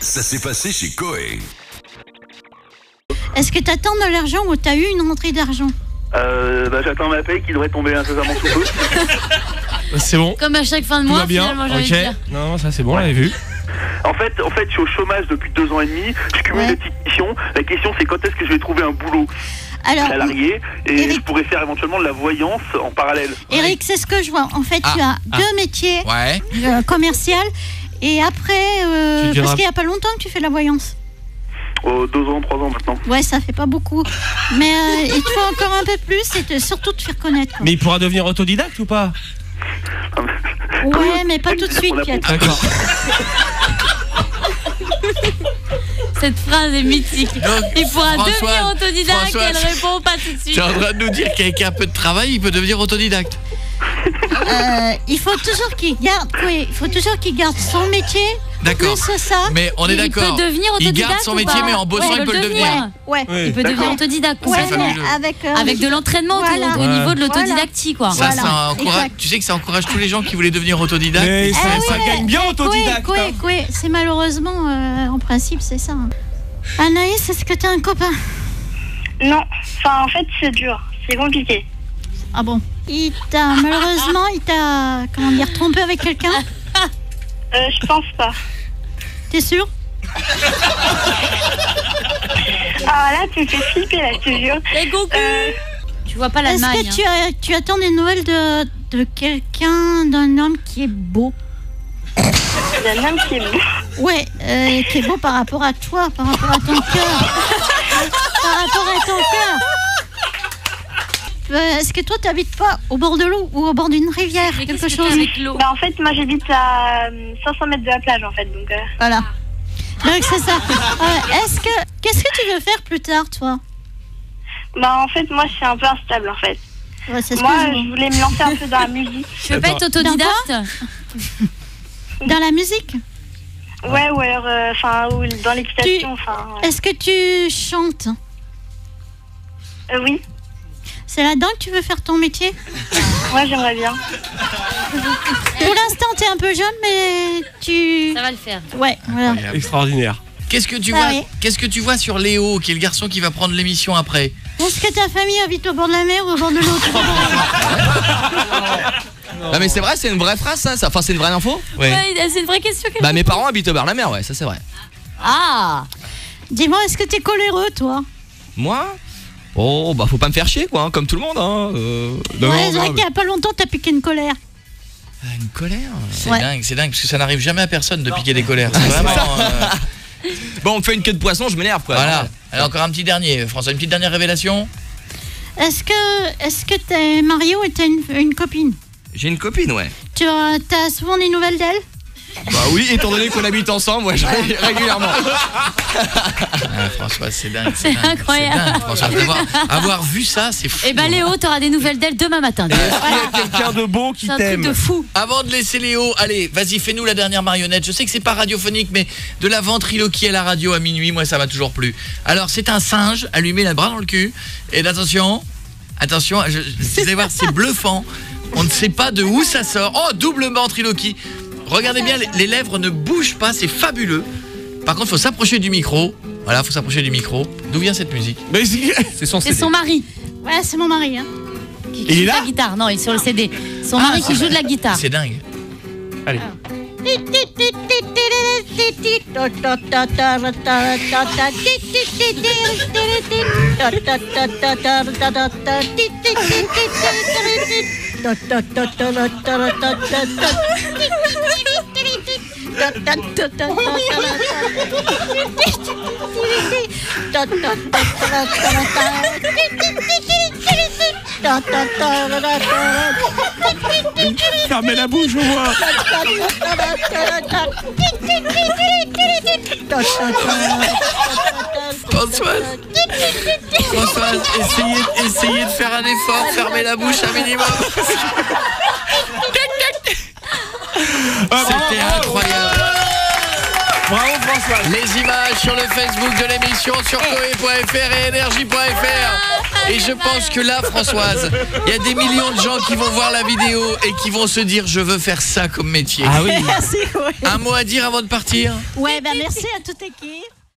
Ça s'est passé chez Coé. Est-ce que t'attends de l'argent ou t'as eu une rentrée d'argent Euh, bah, j'attends ma paye qui devrait tomber incessamment sous peu. C'est bon. Comme à chaque fin de Tout mois, va bien. finalement, j'ai envie Ok. de dire. Non, non, ça c'est bon, on l'avait vu. En fait, en fait, je suis au chômage depuis deux ans et demi. Je cumule Ouais. des petites missions. La question, c'est quand est-ce que je vais trouver un boulot Alors, salarié et Eric- je pourrais faire éventuellement de la voyance en parallèle. Eric, c'est ce que je vois. En fait, Ah, tu as ah. deux métiers Ouais. euh, commerciaux et après, euh, parce qu'il n'y a pas longtemps que tu fais la voyance. Oh, deux ans, trois ans maintenant. Ouais, ça fait pas beaucoup. Mais euh, il te faut encore un peu plus et te- surtout te faire connaître. quoi. Mais il pourra devenir autodidacte ou pas? Ouais, mais pas tout de suite, Piet. D'accord. Cette phrase est mythique. Donc, Il pourra devenir autodidacte, Françoise, elle répond pas tout de suite. Tu es en train de nous dire qu'avec un peu de travail, il peut devenir autodidacte. Euh, il faut toujours qu'il garde, oui, il faut toujours qu'il garde son métier. D'accord. Mais on est Il d'accord. peut devenir Il autodidacte garde son métier, mais en bossant, Ouais, il peut le devenir. Ouais. Il peut devenir autodidacte Ouais, avec, euh, Avec de l'entraînement au- Voilà. au, Ouais. niveau de l'autodidactie, quoi. Ça, Voilà, ça encourage. exact. Tu sais que ça encourage tous les gens qui voulaient devenir autodidactes. Mais ça, Ah ça ouais, gagne bien eh, autodidacte. Hein. C'est malheureusement, euh, en principe, c'est ça. hein. Anaïs, est-ce que t'as un copain? Non, enfin en fait c'est dur, c'est compliqué. Ah bon Il t'a, malheureusement, il t'a, comment dire, trompé avec quelqu'un? Euh, je pense pas. T'es sûr? Ah là tu me fais flipper là, je te jure. Et Goku Euh, Tu vois pas Est-ce l'Allemagne. que tu, as, tu attends des nouvelles de, de quelqu'un, d'un homme qui est beau? Il y a un homme qui est beau. Ouais, euh, qui est beau par rapport à toi, par rapport à ton cœur. par rapport à ton cœur. Euh, Est-ce que toi, t'habites pas au bord de l'eau ou au bord d'une rivière Mais Quelque chose t'as avec l'eau Bah en fait moi j'habite à euh, 500 mètres de la plage en fait donc. euh, Voilà. Donc c'est ça. Euh, Est-ce que qu'est-ce que tu veux faire plus tard, toi? Bah en fait moi je suis un peu instable en fait. Ouais, Moi je voulais me lancer un peu dans la musique. Tu veux pas être autodidacte? Dans la musique? Ouais ou alors euh, enfin ou dans l'équitation enfin. ouais. Est-ce que tu chantes? Euh, oui, C'est là-dedans que tu veux faire ton métier moi j'aimerais bien. Pour l'instant, t'es un peu jeune, mais tu. Ça va le faire. Ouais, voilà. Extraordinaire. Qu'est-ce que tu Ah vois oui. Qu'est-ce que tu vois sur Léo, qui est le garçon qui va prendre l'émission après? Est-ce que ta famille habite au bord de la mer ou au bord de l'eau? Tu vois Ah mais c'est vrai, c'est une vraie phrase ça, ça- enfin c'est une vraie info? Ouais. Ouais, c'est une vraie question. Bah me mes parents habitent au bord de la mer, ouais, ça c'est vrai. Ah Dis-moi, est-ce que t'es coléreux, toi? Moi? Oh bah faut pas me faire chier quoi, hein, comme tout le monde hein. euh, non, Ouais, c'est vrai mais- qu'il y a pas longtemps, t'as piqué une colère. Ah, Une colère? C'est Ouais. dingue, c'est dingue, parce que ça n'arrive jamais à personne de piquer des colères. C'est vraiment. euh, Bon on me fait une queue de poisson, je m'énerve quoi. voilà. Alors encore un petit dernier, François, une petite dernière révélation? Est-ce que est-ce que t'es marié ou t'as une, une copine? J'ai une copine ouais. Tu as, t'as souvent des nouvelles d'elle? Bah oui, étant donné qu'on habite ensemble, ouais, je- régulièrement. ah, François, c'est dingue. C'est dingue, incroyable. C'est dingue, François. Avoir, avoir vu ça, c'est fou. Eh ben Léo, t'auras des nouvelles d'elle demain matin. Il y a quelqu'un de beau qui C'est un truc t'aime. de fou. Avant de laisser Léo, allez, vas-y, fais-nous la dernière marionnette. Je sais que c'est pas radiophonique, mais de la ventriloquie à la radio à minuit, moi, ça m'a toujours plu. Alors, c'est un singe, allumé la bras dans le cul. Et attention, attention, je, vous allez voir, c'est bluffant. On ne sait pas de où ça sort. Oh, double ventriloquie. Regardez bien, les- lèvres ne bougent pas, c'est fabuleux. Par contre, faut s'approcher du micro. Voilà, faut s'approcher du micro. D'où vient cette musique Mais c'est- son C'est son mari Ouais, c'est mon mari. Hein. qui Il est joue de là la guitare. Non, il est sur le CD. Son mari qui joue de la guitare. C'est dingue. Allez. Fermez la bouche, moins. Françoise Françoise, essayez, essayez de faire un effort, fermez la bouche un minimum. C'était incroyable. Bravo, Françoise. Les images sur le Facebook de l'émission sur coe.fr et énergie.fr. Et je pense que là, Françoise, il y a des millions de gens qui vont voir la vidéo et qui vont se dire je veux faire ça comme métier. Ah oui. Merci, ouais. Un mot à dire avant de partir? Ouais, ben merci à toute équipe.